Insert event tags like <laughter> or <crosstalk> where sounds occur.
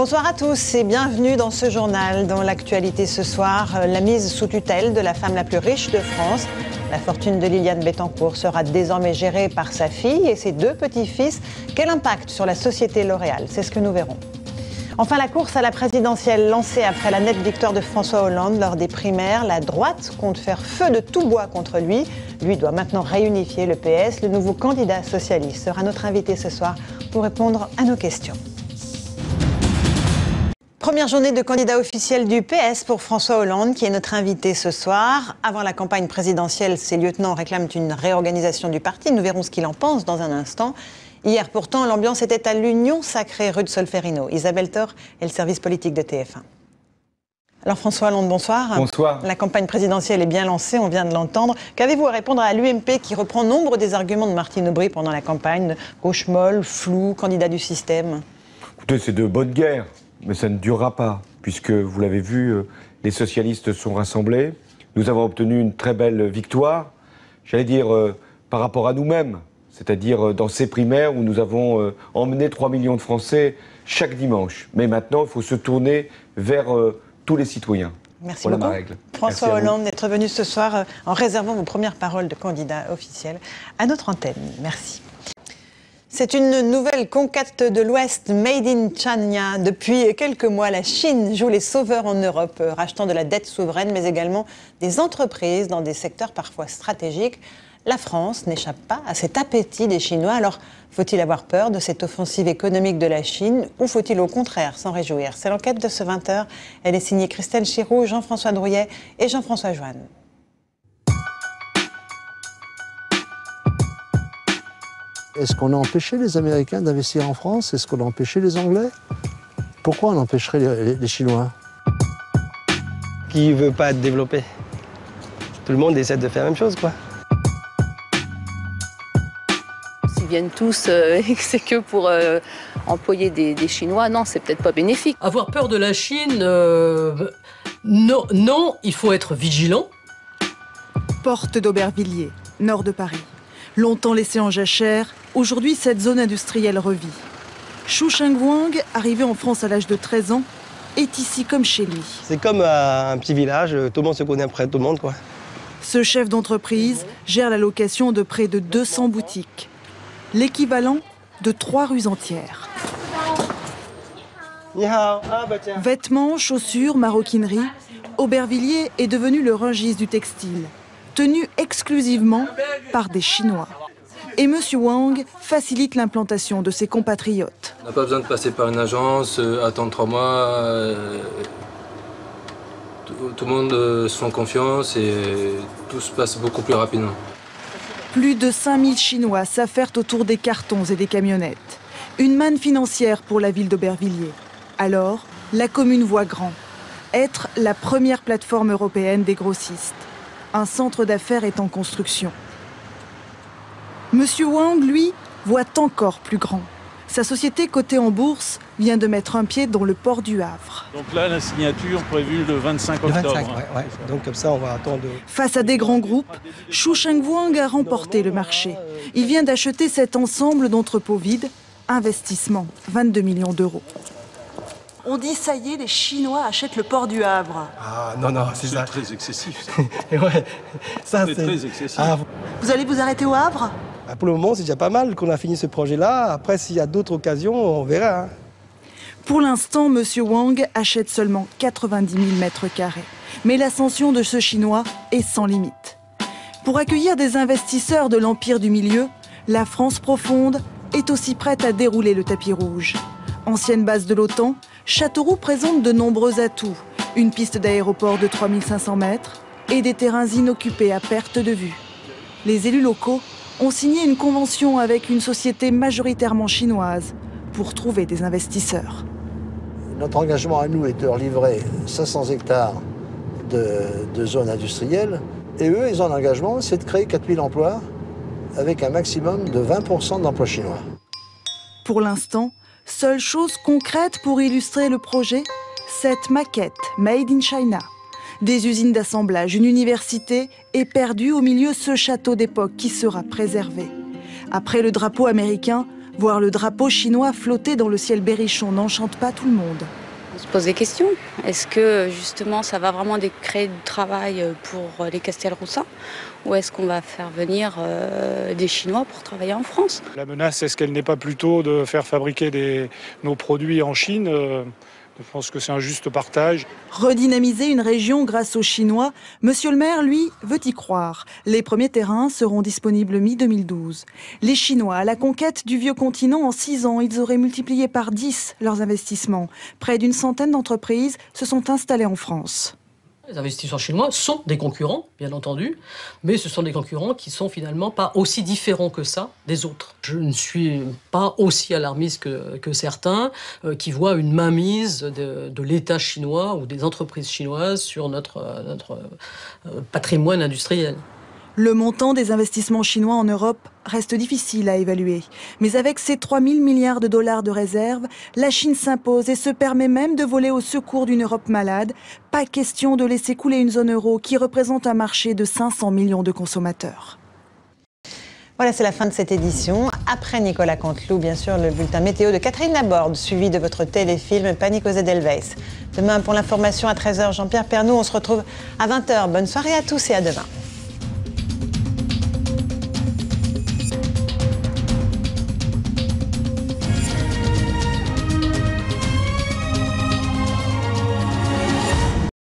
Bonsoir à tous et bienvenue dans ce journal. Dans l'actualité ce soir, la mise sous tutelle de la femme la plus riche de France. La fortune de Liliane Bettencourt sera désormais gérée par sa fille et ses deux petits-fils. Quel impact sur la société L'Oréal? C'est ce que nous verrons. Enfin, la course à la présidentielle lancée après la nette victoire de François Hollande lors des primaires. La droite compte faire feu de tout bois contre lui. Lui doit maintenant réunifier le PS. Le nouveau candidat socialiste sera notre invité ce soir pour répondre à nos questions. Première journée de candidat officiel du PS pour François Hollande, qui est notre invité ce soir. Avant la campagne présidentielle, ses lieutenants réclament une réorganisation du parti. Nous verrons ce qu'il en pense dans un instant. Hier, pourtant, l'ambiance était à l'Union sacrée rue de Solferino. Isabelle Thor est le service politique de TF1. Alors François Hollande, bonsoir. Bonsoir. La campagne présidentielle est bien lancée, on vient de l'entendre. Qu'avez-vous à répondre à l'UMP qui reprend nombre des arguments de Martine Aubry pendant la campagne? Gauche molle, flou, candidat du système Écoutez, c'est de bonne guerre mais ça ne durera pas, puisque vous l'avez vu, euh, les socialistes sont rassemblés. Nous avons obtenu une très belle victoire, j'allais dire euh, par rapport à nous-mêmes, c'est-à-dire euh, dans ces primaires où nous avons emmené 3 millions de Français chaque dimanche. Mais maintenant, il faut se tourner vers tous les citoyens. Merci beaucoup. François Hollande d'être venu ce soir en réservant vos premières paroles de candidat officiel à notre antenne. Merci. C'est une nouvelle conquête de l'Ouest, made in China. Depuis quelques mois, la Chine joue les sauveurs en Europe, rachetant de la dette souveraine, mais également des entreprises dans des secteurs parfois stratégiques. La France n'échappe pas à cet appétit des Chinois. Alors, faut-il avoir peur de cette offensive économique de la Chine ou faut-il au contraire s'en réjouir? C'est l'enquête de ce 20h. Elle est signée Christelle Chiroux, Jean-François Drouillet et Jean-François Joanne. Est-ce qu'on a empêché les Américains d'investir en France? Est-ce qu'on a empêché les Anglais? Pourquoi on empêcherait les, Chinois? Qui veut pas être développé? Tout le monde essaie de faire la même chose, quoi. S'ils viennent tous euh, <laughs> et que c'est que pour euh, employer des, Chinois, non, c'est peut-être pas bénéfique. Avoir peur de la Chine, euh, non, non, il faut être vigilant. Porte d'Aubervilliers, nord de Paris. Longtemps laissée en jachère, aujourd'hui cette zone industrielle revit. Xu Shengwang, arrivé en France à l'âge de 13 ans, est ici comme chez lui. C'est comme un petit village, tout le monde se connaît après tout le monde. Quoi. Ce chef d'entreprise gère la location de près de 200 boutiques, l'équivalent de trois rues entières. Ah, bah Vêtements, chaussures, maroquinerie, Aubervilliers est devenu le rungis du textile tenu exclusivement par des Chinois. Et M. Wang facilite l'implantation de ses compatriotes. On n'a pas besoin de passer par une agence, euh, attendre trois mois. Euh, tout, le monde euh, se fait confiance et tout se passe beaucoup plus rapidement. Plus de 5000 Chinois s'affairent autour des cartons et des camionnettes. Une manne financière pour la ville d'Aubervilliers. Alors, la commune voit grand. Être la première plateforme européenne des grossistes un centre d'affaires est en construction. Monsieur Wang, lui, voit encore plus grand. Sa société cotée en bourse vient de mettre un pied dans le port du Havre. Donc là, la signature prévue le 25 octobre. Le 25, ouais, Donc comme ça, on va attendre. Face à des grands groupes, Xu Shengwang a remporté le marché. Il vient d'acheter cet ensemble d'entrepôts vides. Investissement, 22 millions d'euros. On dit ça y est, les Chinois achètent le port du Havre. Ah non, non, c'est ça. très excessif. <laughs> ouais, ça c'est très excessif. Ah, vous allez vous arrêter au Havre? Ah, Pour le moment, c'est déjà pas mal qu'on a fini ce projet-là. Après, s'il y a d'autres occasions, on verra. Hein. Pour l'instant, M. Wang achète seulement 90 000 mètres carrés. Mais l'ascension de ce Chinois est sans limite. Pour accueillir des investisseurs de l'Empire du Milieu, la France profonde est aussi prête à dérouler le tapis rouge. Ancienne base de l'OTAN, Châteauroux présente de nombreux atouts. Une piste d'aéroport de 3500 mètres et des terrains inoccupés à perte de vue. Les élus locaux ont signé une convention avec une société majoritairement chinoise pour trouver des investisseurs. Notre engagement à nous est de leur livrer 500 hectares de, de zones industrielles. Et eux, ils ont un engagement, c'est de créer 4000 emplois avec un maximum de 20% d'emplois chinois. Pour l'instant, Seule chose concrète pour illustrer le projet, cette maquette Made in China. Des usines d'assemblage, une université est perdue au milieu ce château d'époque qui sera préservé. Après le drapeau américain, Voir le drapeau chinois flotter dans le ciel berrichon n'enchante pas tout le monde. On se pose des questions. Est-ce que justement ça va vraiment créer du travail pour les Castelroussins? Ou est-ce qu'on va faire venir euh, des Chinois pour travailler en France? La menace, est-ce qu'elle n'est pas plutôt de faire fabriquer nos produits en Chine euh, je pense que c'est un juste partage. Redynamiser une région grâce aux Chinois, Monsieur le maire, lui, veut y croire. Les premiers terrains seront disponibles mi-2012. Les Chinois, à la conquête du vieux continent en six ans, ils auraient multiplié par dix leurs investissements. Près d'une centaine d'entreprises se sont installées en France. Les investisseurs chinois sont des concurrents, bien entendu, mais ce sont des concurrents qui sont finalement pas aussi différents que ça des autres. Je ne suis pas aussi alarmiste que, certains euh, qui voient une mainmise de, de l'État chinois ou des entreprises chinoises sur notre, notre euh, patrimoine industriel. Le montant des investissements chinois en Europe reste difficile à évaluer. Mais avec ses 3 000 milliards de dollars de réserves, la Chine s'impose et se permet même de voler au secours d'une Europe malade. Pas question de laisser couler une zone euro qui représente un marché de 500 millions de consommateurs. Voilà, c'est la fin de cette édition. Après Nicolas Canteloup, bien sûr, le bulletin météo de Catherine Laborde, suivi de votre téléfilm Panique aux Edelweiss. Demain, pour l'information à 13h, Jean-Pierre Pernou, on se retrouve à 20h. Bonne soirée à tous et à demain.